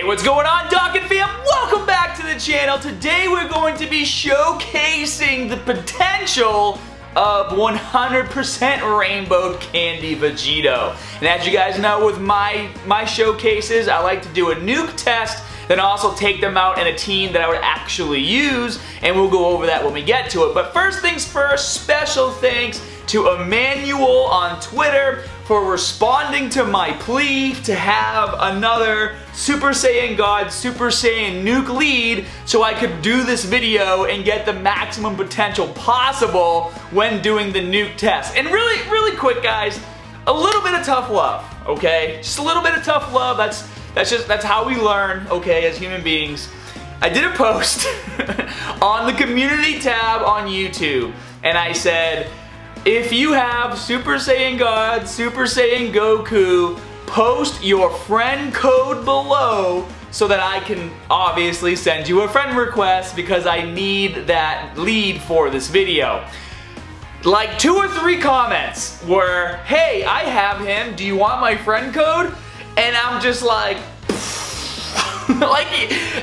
Hey, what's going on, Dokkan fam? Welcome back to the channel. Today we're going to be showcasing the potential of 100% Rainbow Candy Vegito. And as you guys know, with my, my showcases, I like to do a nuke test then also take them out in a team that I would actually use, and we'll go over that when we get to it. But first things first, special thanks to Emmanuel on Twitter for responding to my plea to have another Super Saiyan God, Super Saiyan Nuke lead so I could do this video and get the maximum potential possible when doing the nuke test. And really, really quick guys, a little bit of tough love, okay? Just a little bit of tough love, that's, that's just, that's how we learn, okay, as human beings. I did a post on the community tab on YouTube and I said, if you have Super Saiyan God, Super Saiyan Goku, post your friend code below so that I can obviously send you a friend request because I need that lead for this video. Like two or three comments were, hey, I have him, do you want my friend code? And I'm just like, like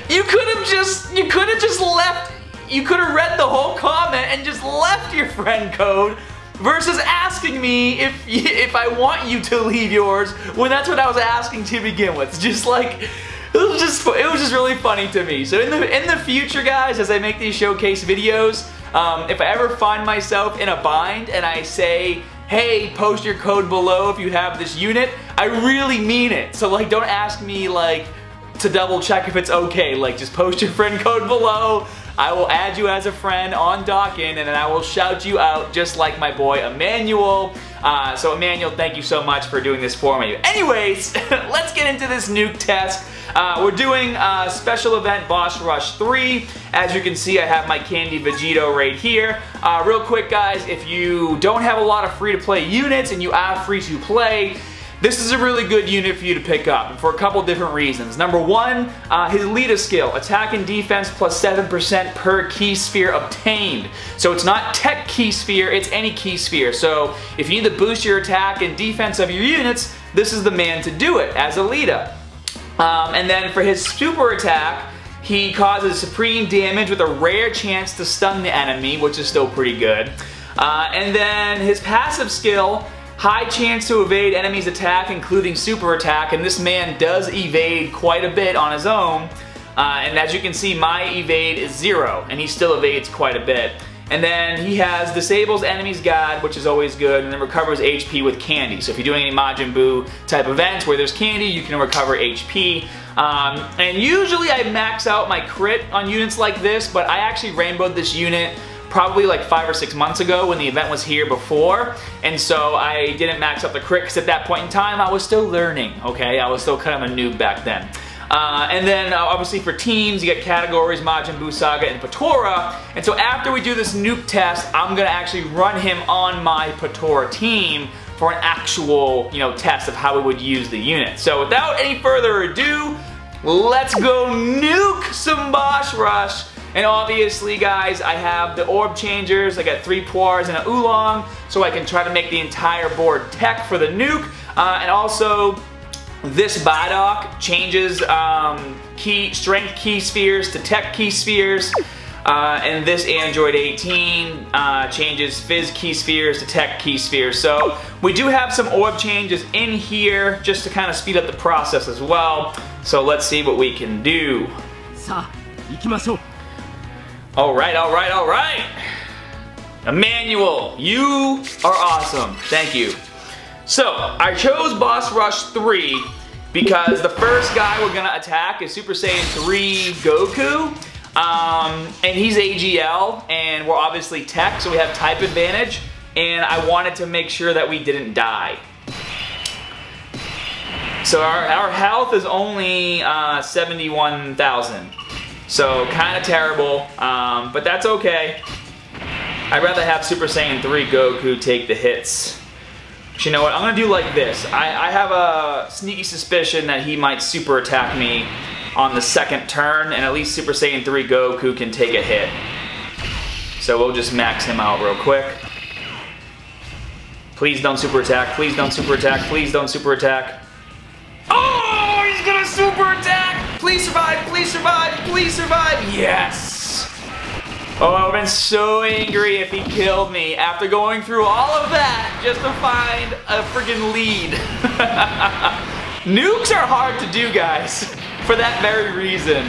you could have just, you could have just left, you could have read the whole comment and just left your friend code versus asking me if if I want you to leave yours when that's what I was asking to begin with. Just like it was just it was just really funny to me. So in the in the future, guys, as I make these showcase videos, um, if I ever find myself in a bind and I say hey, post your code below if you have this unit, I really mean it. So like, don't ask me like to double check if it's okay. Like, just post your friend code below. I will add you as a friend on Dokkan and then I will shout you out just like my boy Emmanuel. Uh, so Emmanuel, thank you so much for doing this for me. Anyways, let's get into this nuke test. Uh, we're doing a special event Boss Rush 3. As you can see, I have my Candy Vegito right here. Uh, real quick, guys, if you don't have a lot of free-to-play units and you are free-to-play, this is a really good unit for you to pick up for a couple different reasons. Number one, uh, his leader skill, attack and defense plus 7% per key sphere obtained. So it's not tech key sphere, it's any key sphere. So if you need to boost your attack and defense of your units, this is the man to do it as a leader. Um, and then for his super attack, he causes supreme damage with a rare chance to stun the enemy, which is still pretty good. Uh, and then his passive skill High chance to evade enemy's attack, including super attack, and this man does evade quite a bit on his own. Uh, and as you can see, my evade is zero, and he still evades quite a bit. And then he has disables enemy's god, which is always good, and then recovers HP with candy. So if you're doing any Majin Buu type events where there's candy, you can recover HP. Um, and usually I max out my crit on units like this, but I actually rainbowed this unit probably like five or six months ago when the event was here before. And so I didn't max up the crit because at that point in time I was still learning, okay? I was still kind of a noob back then. Uh, and then uh, obviously for teams, you get categories, Majin Buu Saga, and Potara. And so after we do this nuke test, I'm gonna actually run him on my Potara team for an actual, you know, test of how we would use the unit. So without any further ado, let's go nuke some Boss Rush and obviously, guys, I have the orb changers. I got three Puars and an Oolong, so I can try to make the entire board tech for the nuke. Uh, and also, this Bardock changes um, key strength key spheres to tech key spheres. Uh, and this Android 18 uh, changes Fizz key spheres to tech key spheres. So we do have some orb changes in here just to kind of speed up the process as well. So let's see what we can do. All right, all right, all right. Emmanuel, you are awesome. Thank you. So, I chose Boss Rush 3 because the first guy we're gonna attack is Super Saiyan 3 Goku. Um, and he's AGL, and we're obviously tech, so we have type advantage. And I wanted to make sure that we didn't die. So our, our health is only uh, 71,000. So kind of terrible, um, but that's okay. I'd rather have Super Saiyan 3 Goku take the hits. But you know what, I'm gonna do like this. I, I have a sneaky suspicion that he might super attack me on the second turn, and at least Super Saiyan 3 Goku can take a hit. So we'll just max him out real quick. Please don't super attack, please don't super attack, please don't super attack. Super attack! survive, please survive. Yes. Oh, I would have been so angry if he killed me after going through all of that just to find a freaking lead. Nukes are hard to do, guys, for that very reason.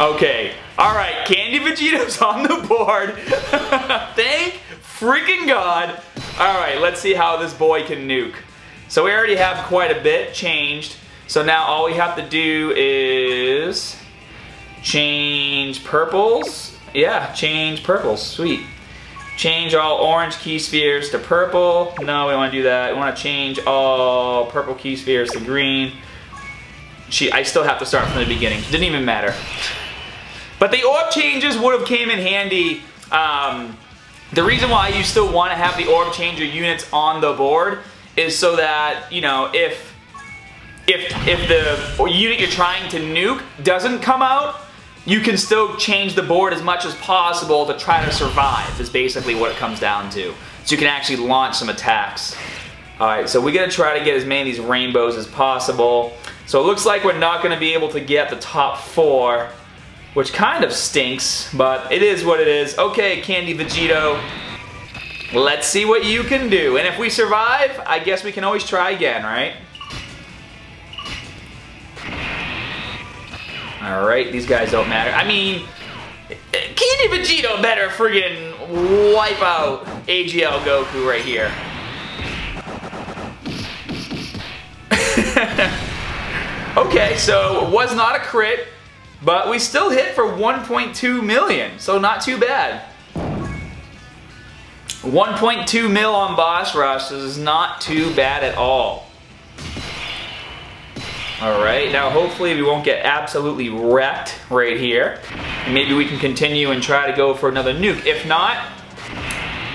Okay, all right, Candy Vegito's on the board. Thank freaking God. All right, let's see how this boy can nuke. So we already have quite a bit changed. So now all we have to do is change purples. Yeah, change purples, sweet. Change all orange key spheres to purple. No, we don't want to do that. We want to change all purple key spheres to green. She, I still have to start from the beginning. Didn't even matter. But the orb changes would have came in handy. Um, the reason why you still want to have the orb changer units on the board is so that, you know, if if if the unit you're trying to nuke doesn't come out, you can still change the board as much as possible to try to survive is basically what it comes down to. So you can actually launch some attacks. Alright, so we're going to try to get as many of these rainbows as possible. So it looks like we're not going to be able to get the top four, which kind of stinks, but it is what it is. Okay, Candy Vegito, let's see what you can do. And if we survive, I guess we can always try again, right? Alright, these guys don't matter. I mean, Candy Vegito better friggin' wipe out AGL Goku right here. okay, so it was not a crit, but we still hit for 1.2 million, so not too bad. 1.2 mil on Boss Rush is not too bad at all. Alright, now hopefully we won't get absolutely wrecked right here. And maybe we can continue and try to go for another nuke. If not,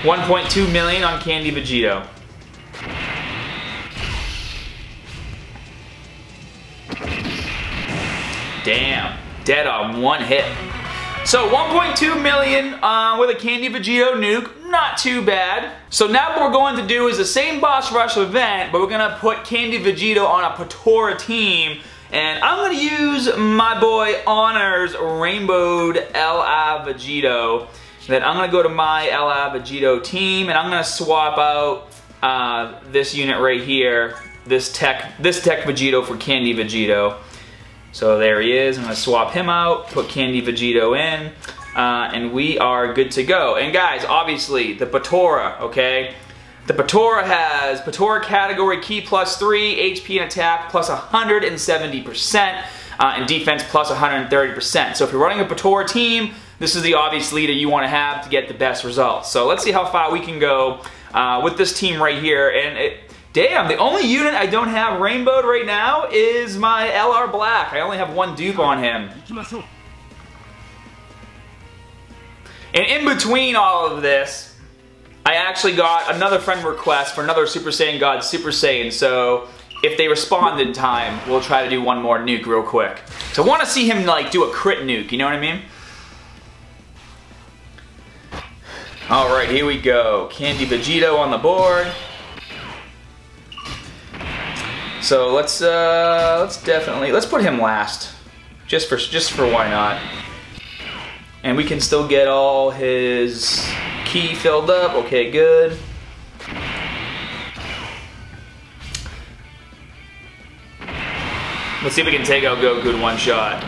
1.2 million on Candy Vegito. Damn, dead on one hit. So 1.2 million uh, with a Candy Vegito nuke, not too bad. So now what we're going to do is the same Boss Rush event, but we're gonna put Candy Vegito on a Potara team, and I'm gonna use my boy Honor's Rainbowed LR Vegito. Then I'm gonna go to my LR Vegito team, and I'm gonna swap out uh, this unit right here, this tech, this tech Vegito for Candy Vegito. So there he is. I'm going to swap him out, put Candy Vegito in, uh, and we are good to go. And guys, obviously, the Potara, okay? The Potara has Potara category key plus 3, HP and attack plus 170%, uh, and defense plus 130%. So if you're running a Potara team, this is the obvious leader you want to have to get the best results. So let's see how far we can go uh, with this team right here. And it, Damn, the only unit I don't have rainbowed right now is my LR Black. I only have one dupe on him. And in between all of this, I actually got another friend request for another Super Saiyan God Super Saiyan, so if they respond in time, we'll try to do one more nuke real quick. So I want to see him like do a crit nuke, you know what I mean? Alright, here we go. Candy Vegito on the board. So let's uh, let's definitely let's put him last, just for just for why not. And we can still get all his key filled up. Okay, good. Let's see if we can take out Goku in one shot.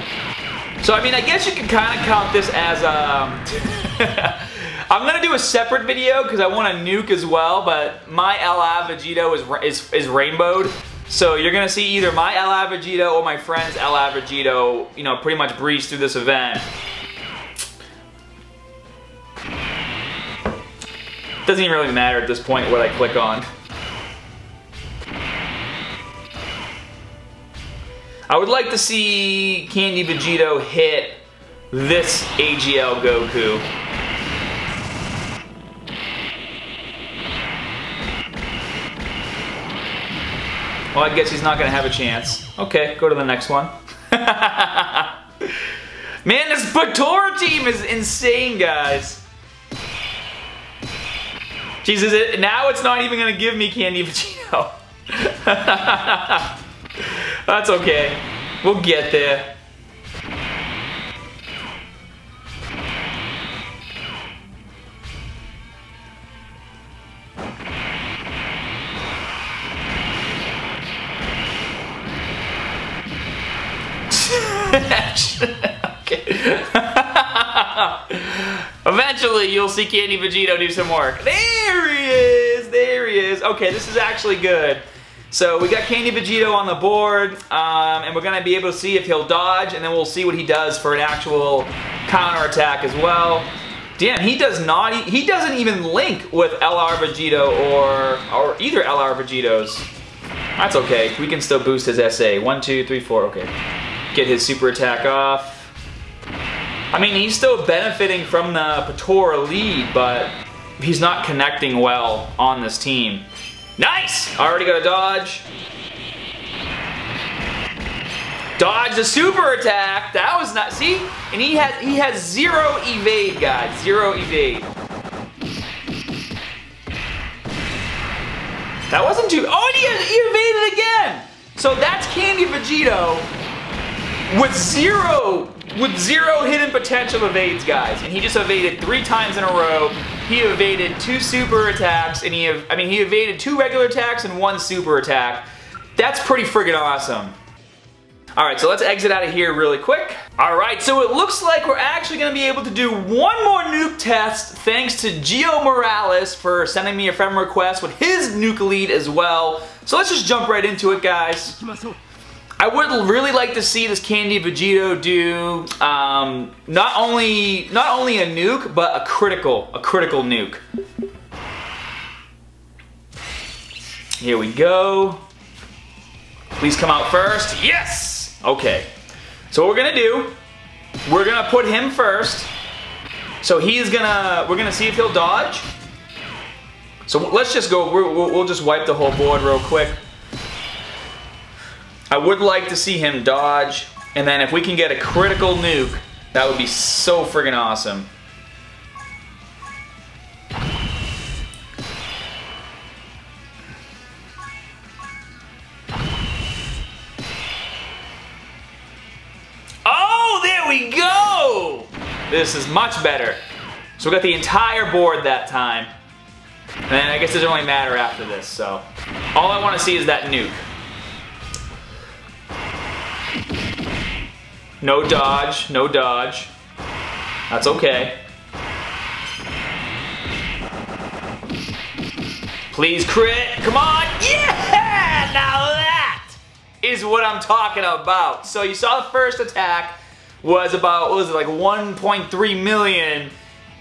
So I mean, I guess you can kind of count this as um. I'm gonna do a separate video because I want to nuke as well, but my LR Vegito is, is, is rainbowed. So you're gonna see either my LR Vegito or my friend's LR Vegito, you know, pretty much breeze through this event. Doesn't even really matter at this point what I click on. I would like to see Candy Vegito hit this AGL Goku. Well, I guess he's not gonna have a chance. Okay, go to the next one. Man, this Potara team is insane, guys. Jesus, it, now it's not even gonna give me Candy Vegito. That's okay. We'll get there. Eventually, you'll see Candy Vegito do some work. Is. Okay, this is actually good. So we got Candy Vegito on the board, um, and we're going to be able to see if he'll dodge, and then we'll see what he does for an actual counter attack as well. Damn, he does not, he, doesn't even link with LR Vegito or, or either LR Vegitos. That's okay, we can still boost his SA. One, two, three, four, okay. Get his super attack off. I mean, he's still benefiting from the Potara lead, but he's not connecting well on this team. Nice! I already got a dodge. Dodge the super attack. That was not, see? And he has, he has zero evade, guys. Zero evade. That wasn't too, oh, he, he evaded again! So that's Candy Vegito with zero with zero hidden potential evades, guys. And he just evaded three times in a row. He evaded two super attacks, and he, I mean, he evaded two regular attacks and one super attack. That's pretty friggin' awesome. All right, so let's exit out of here really quick. All right, so it looks like we're actually gonna be able to do one more nuke test thanks to Gio Morales for sending me a friend request with his nuke lead as well. So let's just jump right into it, guys. I would really like to see this Candy Vegito do um, not only not only a nuke, but a critical, a critical nuke. Here we go. Please come out first. Yes! Okay. So what we're gonna do, we're gonna put him first. So he's gonna, we're gonna see if he'll dodge. So let's just go, we'll, we'll just wipe the whole board real quick. I would like to see him dodge, and then if we can get a critical nuke, that would be so friggin' awesome. Oh, there we go! This is much better. So we got the entire board that time. And I guess it doesn't really matter after this, so. All I want to see is that nuke. No dodge, no dodge. That's okay. Please crit, come on, yeah! Now that is what I'm talking about. So you saw the first attack was about, what was it, like 1.3 million,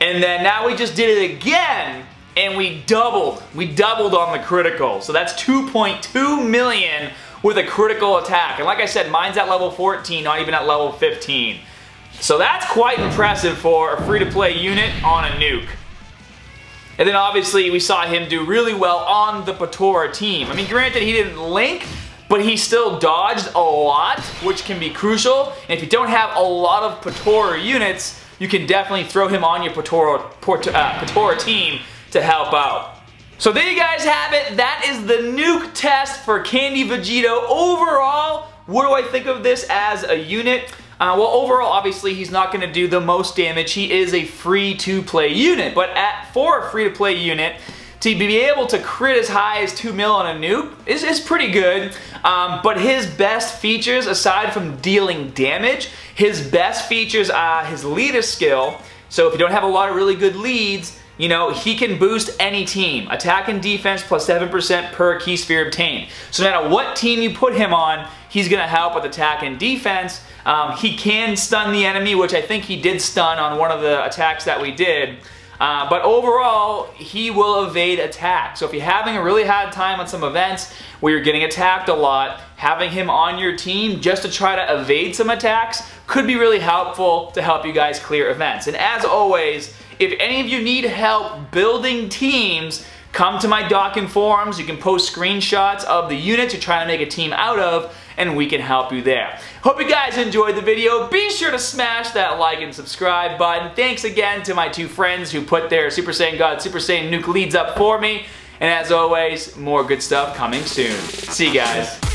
and then now we just did it again, and we doubled. We doubled on the critical. So that's 2.2 million with a critical attack. And like I said, mine's at level 14, not even at level 15. So that's quite impressive for a free-to-play unit on a nuke. And then obviously we saw him do really well on the Patora team. I mean, granted he didn't link, but he still dodged a lot, which can be crucial. And if you don't have a lot of Patora units, you can definitely throw him on your Patora uh, Potara team to help out. So there you guys have it. That is the nuke test for Candy Vegito. Overall, what do I think of this as a unit? Uh, well, overall, obviously, he's not going to do the most damage. He is a free-to-play unit, but at for a free-to-play unit, to be able to crit as high as 2 mil on a nuke is, is pretty good. Um, but his best features, aside from dealing damage, his best features are his leader skill. So if you don't have a lot of really good leads, you know, he can boost any team. Attack and defense plus 7% per key sphere obtained. So no matter what team you put him on, he's going to help with attack and defense. Um, he can stun the enemy, which I think he did stun on one of the attacks that we did. Uh, but overall, he will evade attack. So if you're having a really hard time on some events where you're getting attacked a lot, having him on your team just to try to evade some attacks could be really helpful to help you guys clear events. And as always, if any of you need help building teams, come to my Dokkan forums. You can post screenshots of the units you're trying to make a team out of, and we can help you there. Hope you guys enjoyed the video. Be sure to smash that like and subscribe button. Thanks again to my two friends who put their Super Saiyan God, Super Saiyan Nuke leads up for me. And as always, more good stuff coming soon. See you guys.